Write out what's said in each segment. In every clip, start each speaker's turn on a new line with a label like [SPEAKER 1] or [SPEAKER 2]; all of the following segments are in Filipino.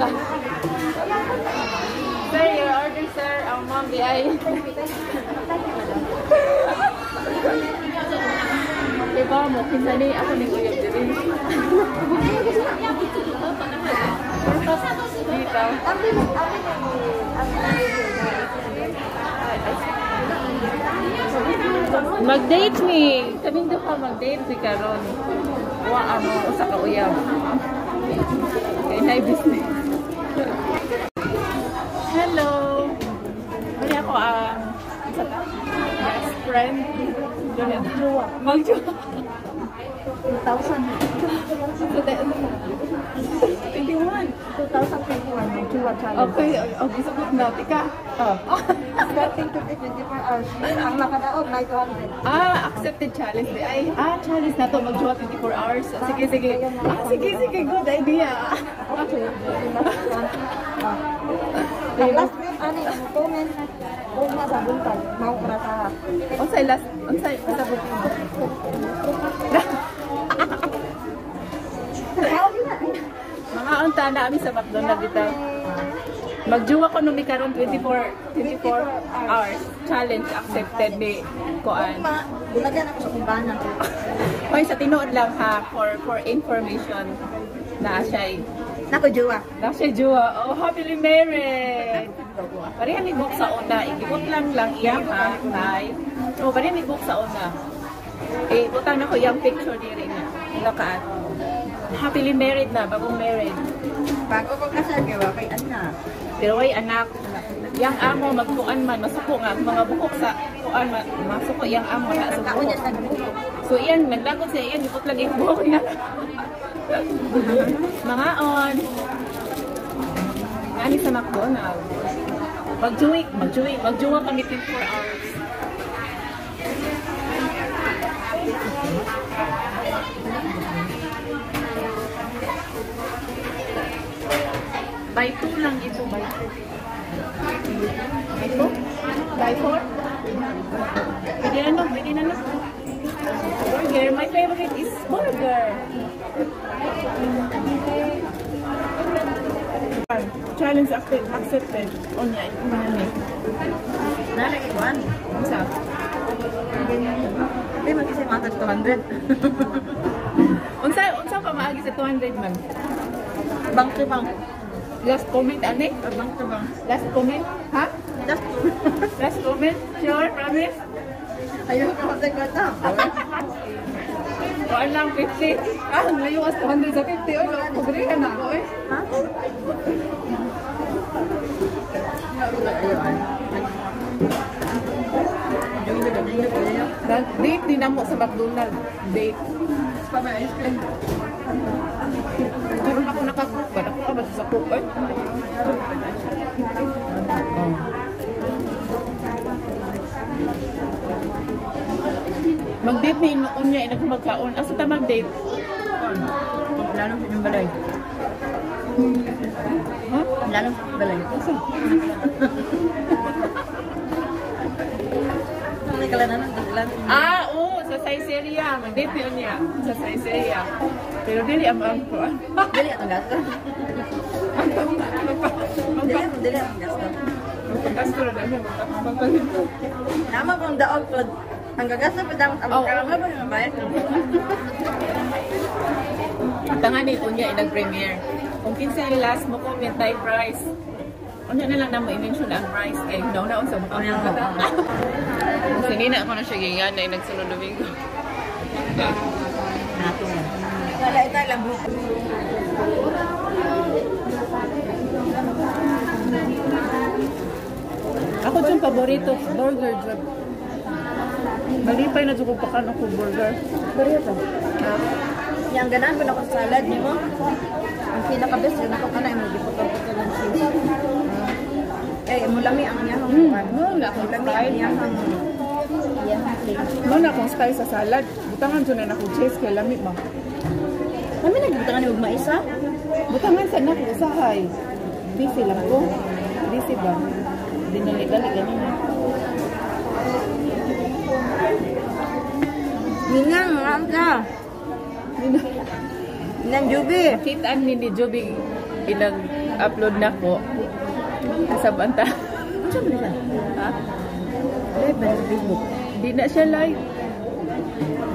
[SPEAKER 1] Sir, your order, sir. Ang di ay. Diba mo, kinsa ni ako ni Uyab diri. Dito. Mag-date me. Kaming do ka mag-date si karon. Wa ano usa ka uyab. Kay na business. Hello. Mali ako ang best friend. Magjowa. Magjowa.
[SPEAKER 2] 2000.
[SPEAKER 1] 21.
[SPEAKER 2] 2021, may Jua challenge.
[SPEAKER 1] Okay, oh, gusto ko na. Tika.
[SPEAKER 2] Oh. Starting to 24 hours. Ang nakadaog, may 200.
[SPEAKER 1] Ah, accepted challenge. ay. Ah, challenge na to. Mag-jowa 24 hours. Ah, Sige, sige. Ah, sige, sige. Good idea.
[SPEAKER 2] Okay. Last. Ang last week, ano yung comment, kung nasa buntag, mau para sa
[SPEAKER 1] Unsay last, unsay, unsay po. Mga unta na kami sa McDonald's dito. Magjuwa ko nung karon 24 24 hours challenge accepted ni Koan.
[SPEAKER 2] Bulagyan ako sa kumbanan.
[SPEAKER 1] Oy, sa tinuod lang ha for for information na siya
[SPEAKER 2] Nako, Jua.
[SPEAKER 1] na siya juwa. Oh, happily married. Pareha ni book sa una, ibot lang lang iya ha, nay. Oh, pareha ni book sa una. Eh, butang na ko yung picture diri na. Lakaan. Happily married na, bagong married.
[SPEAKER 2] Bago ko kasal, gawa kay anak.
[SPEAKER 1] Pero ay anak, yang amo magkuan man, masuko nga, mga buhok sa kuan man, masuko yang amo na sa
[SPEAKER 2] Nagkaon niya sa.
[SPEAKER 1] So iyan, naglagot siya iyan, ipot lagi yung buhok niya. mga on. Ani sa McDonald's. Magjuwi, magjuwi, magjuwa kami 24 hours. By two lang ito, by two. By two? By four? Pwede na no, pwede na no. Burger, my favorite is burger. Challenge accepted. accepted. O niya, ito na ni.
[SPEAKER 2] Nanay, ikuan.
[SPEAKER 1] Isa.
[SPEAKER 2] Hindi, mag-isip matag 200.
[SPEAKER 1] Unsa, unsa pa maagi sa 200 man?
[SPEAKER 2] Bang to bang.
[SPEAKER 1] Last comment, ane?
[SPEAKER 2] Bang to bang.
[SPEAKER 1] Last comment? Ha?
[SPEAKER 2] Just
[SPEAKER 1] Last comment? Sure? Promise?
[SPEAKER 2] Ayaw ko na.
[SPEAKER 1] O lang, 50. Ah, layo as 200 sa 50. O, pagrihan na ako eh.
[SPEAKER 2] Ha?
[SPEAKER 1] Date din mo sa McDonald's. Date. Meron ako nakakook ba? Ako ka ba sa cook eh? Oh. Mag-date ni noon niya, inag magkaon. Asa ta mag-date?
[SPEAKER 2] Lalo sa yung balay.
[SPEAKER 1] Ha?
[SPEAKER 2] Lalo sa yung balay.
[SPEAKER 1] Asa? Ah, oo, sa Saiseria. Mag-date yun niya. Sa Saiseria. Pero dili ang ang ko.
[SPEAKER 2] Dili ang gasto.
[SPEAKER 1] Na.
[SPEAKER 2] Dili ang dili ang gasto.
[SPEAKER 1] Magpagasto na. Magpagasto.
[SPEAKER 2] Nama kung daog pod. Ang gagasto pa dapat ang karama ba yung bayad?
[SPEAKER 1] Tangan ni Unya nag-premiere. Kung kinsa yung last mo comment tayo price. Unya na lang na mo i-mention ang price kay nauna sa mga
[SPEAKER 2] Unya, oo.
[SPEAKER 1] Sinina ako na siya ganyan na nagsunod domingo.
[SPEAKER 2] Nato na. Wala ito lang buko.
[SPEAKER 1] Ako dyan paborito, burger dyan. Malipay na dyan pakan ako burger.
[SPEAKER 2] Pero ito. Yang ganahan pa na ko sa salad niyo mo. Ang pinaka-best yun ako kanay mo. Di ko pa ito ng cheese. Eh, mulami ang
[SPEAKER 1] mo na akong
[SPEAKER 2] Mulami ang.
[SPEAKER 1] Mo na akong style sa salad. Butangan dyan na ako cheese kay lamig ba?
[SPEAKER 2] Kami nagbutangan ni Ugma isa.
[SPEAKER 1] Butangan sa na usahay. Busy lang ko. Busy ba? Dinali-dali ganun.
[SPEAKER 2] Ninang, ang ka. Ninang Juby.
[SPEAKER 1] Kita ni ni Joby pinag-upload na ko. Sa banta.
[SPEAKER 2] Ano siya ba?
[SPEAKER 1] Ha?
[SPEAKER 2] Live ba sa Facebook?
[SPEAKER 1] Di na siya live.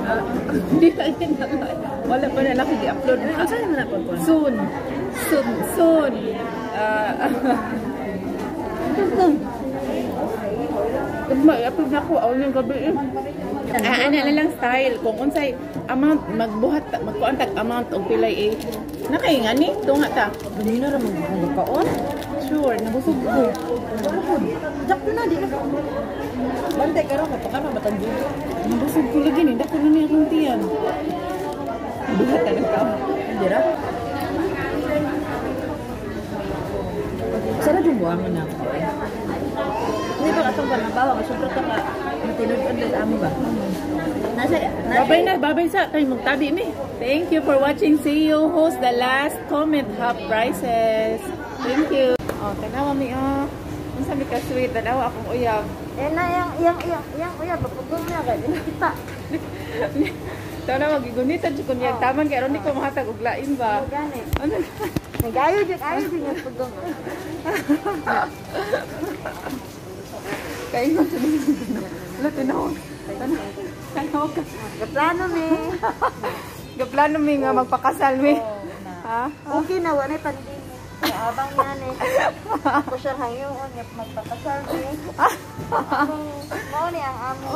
[SPEAKER 1] Ah, Di na siya na live. Wala pa na lang i-upload.
[SPEAKER 2] Ano
[SPEAKER 1] Ah,
[SPEAKER 2] saan na po?
[SPEAKER 1] Soon. Soon. Soon. Ah, Mag-upload na ko. Awal ng gabi eh. Ah, ano na lang style. Kung unsay amount, magbuhat, magkuantag amount o pilay eh. Nakay nga ni, tunga ta.
[SPEAKER 2] Ganina ra magbukaon.
[SPEAKER 1] Sure, nabusog ko.
[SPEAKER 2] Jak na di na. Bantay ka ron kapag ano batang Juby.
[SPEAKER 1] Nabusog ko lagi ni, dako na niya akong tiyan. Buhat na ka.
[SPEAKER 2] Hindi ra. Sana yung buwangan na ako. Hindi ba katong ba nabawa ka? Siyempre ka ka matinod-od lang amo ba? Nasa, nasa,
[SPEAKER 1] Babay na, babay sa. Tayo magtabi ni. Thank you for watching. See you host the last comment half prices. Thank you. Oh, tanawa mi oh. Ang sabi ka sweet, tanawa akong uyab.
[SPEAKER 2] Eh na, yang, yang, yang, yang, uya, papagong na ka. Kita.
[SPEAKER 1] Tanawa, gigunitan siya kung yung taman kaya ron di ko mahatag og lain ba?
[SPEAKER 2] Gani.
[SPEAKER 1] Ano?
[SPEAKER 2] Nag-ayo din, ayo din yung pagong.
[SPEAKER 1] Kain mo sa. Wala, tanawa. Tanawa. Tanawa ka.
[SPEAKER 2] Kaplano mi.
[SPEAKER 1] Gaplano mi nga magpakasal mi. Ha?
[SPEAKER 2] Okay na, wala pandemya. Abang yan. Ako siya hayoon, yung magpapasal mi. Mao ni ang amo.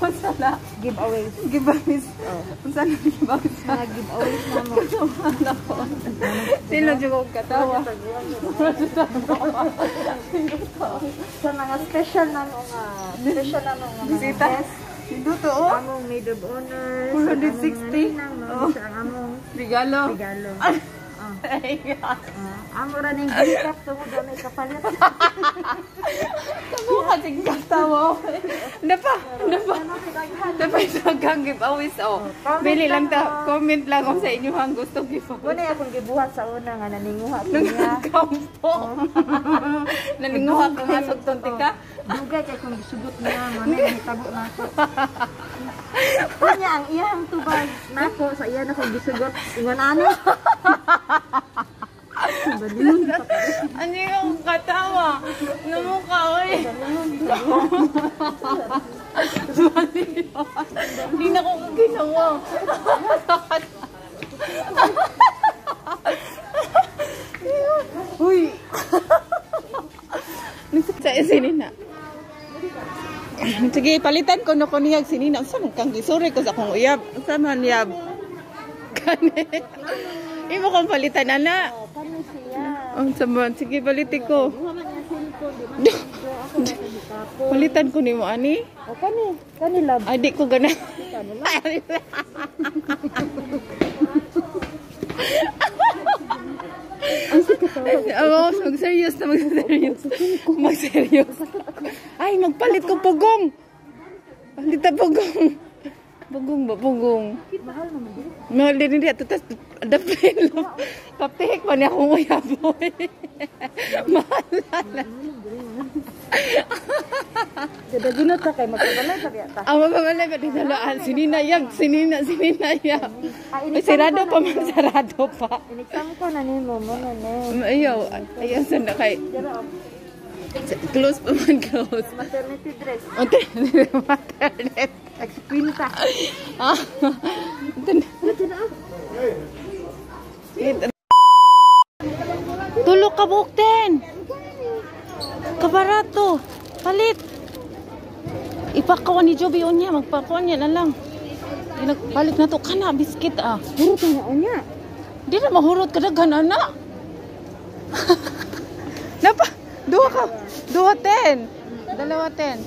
[SPEAKER 1] Masala.
[SPEAKER 2] Giveaway.
[SPEAKER 1] Gibamis. Kung saan gibamis?
[SPEAKER 2] Mga giveaways na mo.
[SPEAKER 1] Sino dyan kong katawa?
[SPEAKER 2] Sa mga special na mga special na mga
[SPEAKER 1] Bisita.
[SPEAKER 2] guests.
[SPEAKER 1] Dito oh.
[SPEAKER 2] Among maid of honor.
[SPEAKER 1] 460.
[SPEAKER 2] Oh. Sa among
[SPEAKER 1] Regalo.
[SPEAKER 2] regalo.
[SPEAKER 1] Ay,
[SPEAKER 2] Ah, amo ra ning gift tungod na may kapalit.
[SPEAKER 1] Tamo ka sige katawa. Ano pa? Ano pa? Ano pa isang kang giveaways oh. Bili lang ta. Comment lang kung sa inyo ang gusto giveaway.
[SPEAKER 2] Muna akong gibuhat sa una nga naninguha ko niya.
[SPEAKER 1] Kampo. Naninguha ka nga sa tontika.
[SPEAKER 2] Dugay kay kung gisugot niya, muna yung tabo na ako. Kanya ang iyang tubag nako sa iya na kung gisugot. Ingon ani.
[SPEAKER 1] Ano yung katawa? Namukha, oy. Hindi na ko ginawa. Uy. Sa sinina. Sige, palitan ko na ko niyag sinina. Saan kang gisuri ko sa akong uyab? Saan man yab? Kani. Imo kong palitan,
[SPEAKER 2] siya.
[SPEAKER 1] Ang sama. Sige, palitin ko. Palitan ko ni mo, ani?
[SPEAKER 2] O kani, kani love.
[SPEAKER 1] Ay, di ko gana.
[SPEAKER 2] Kani love.
[SPEAKER 1] Oo, mag-serious na mag-serious. Mag-serious. Ay, magpalit ko pugong. Palit na pugong. Pugong ba, pugong.
[SPEAKER 2] Mahal naman din.
[SPEAKER 1] Mahal din hindi. Tapos, dapin lang. Kaptihik pa niya akong uyaboy. Mahal na.
[SPEAKER 2] Dada ginot ka kay magkabalay sa biyata.
[SPEAKER 1] Ang mababalay pa din salaan. Sininayag, sinina, sininayag.
[SPEAKER 2] Ah,
[SPEAKER 1] Ay, sarado pa man, sarado pa.
[SPEAKER 2] Inikam ko na ni mo mo na ni.
[SPEAKER 1] Ayaw, ayaw sa na kay.
[SPEAKER 2] Dira o,
[SPEAKER 1] Close pa man, close.
[SPEAKER 2] maternity dress.
[SPEAKER 1] Unti, maternity.
[SPEAKER 2] Nagsikwinta.
[SPEAKER 1] Ah, unti. Tulo ka bukten. Kabarato. Palit. Ipakawan ni Joby unya, magpakuan niya na lang. Di Nagpalit na to kana biskit ah.
[SPEAKER 2] Puro ka nga niya.
[SPEAKER 1] Di na mahurot ka daghan ana. Napa, duha ka. Duha ten. Dalawa ten.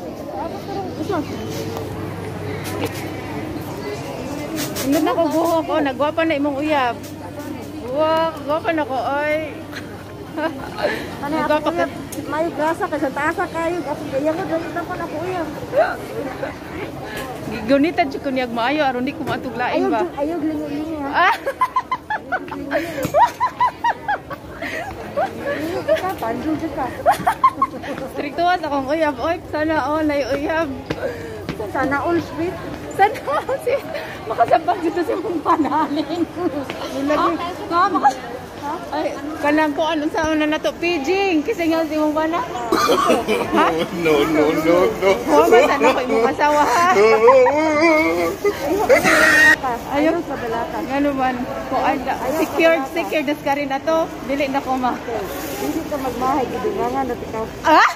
[SPEAKER 1] Hindi na ko buhok. Oh, nagwapa na imong uyab. Wow, gwapa na ko. Oy.
[SPEAKER 2] Ano ako
[SPEAKER 1] ka-
[SPEAKER 2] kuya, may grasa sa taasa kayo. Ako kaya mo dito na ko na kuya.
[SPEAKER 1] Gunitan siya kunyag maayo. Aron di ko matuglain ba?
[SPEAKER 2] ayog lingi-lingi ha.
[SPEAKER 1] Ah!
[SPEAKER 2] ka, pandong ka.
[SPEAKER 1] Striktuwas akong uyab. Oy, sana all ay uyab.
[SPEAKER 2] Sana all sweet.
[SPEAKER 1] Sana si makasabang dito sa mong panalin. Ah, ah, maka... Ay, kanang ko ano sa una na to, pijing. Kasi nga si mong bana. Ha?
[SPEAKER 3] No, no, no, no.
[SPEAKER 1] Huwag ba sana ko imong asawa
[SPEAKER 2] Ayaw sa balaka.
[SPEAKER 1] Ano man, ko ada secured, secured na ka rin na to. Dili na ko ma.
[SPEAKER 2] Hindi ka magmahay, gidugangan at ikaw.
[SPEAKER 1] Ah!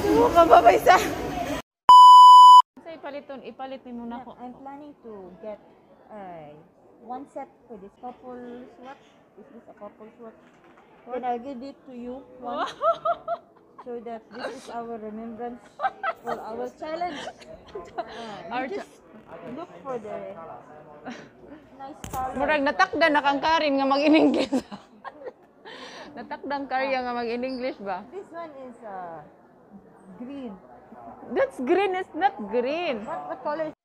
[SPEAKER 1] Sumo ka ba ba isa? Sa ipaliton, ipalit ni muna ko.
[SPEAKER 2] I'm planning to get uh, one set for this couple swatch. Is this a couple swatch? Then I'll give it to you one. so that this is our remembrance for our challenge. Uh,
[SPEAKER 1] Our
[SPEAKER 2] you just look for the nice color.
[SPEAKER 1] Murag natakda na kang Karin nga mag-in-English. Natakdang karya nga mag-in-English ba?
[SPEAKER 2] This one is uh, green.
[SPEAKER 1] That's green, it's not green.
[SPEAKER 2] What what color is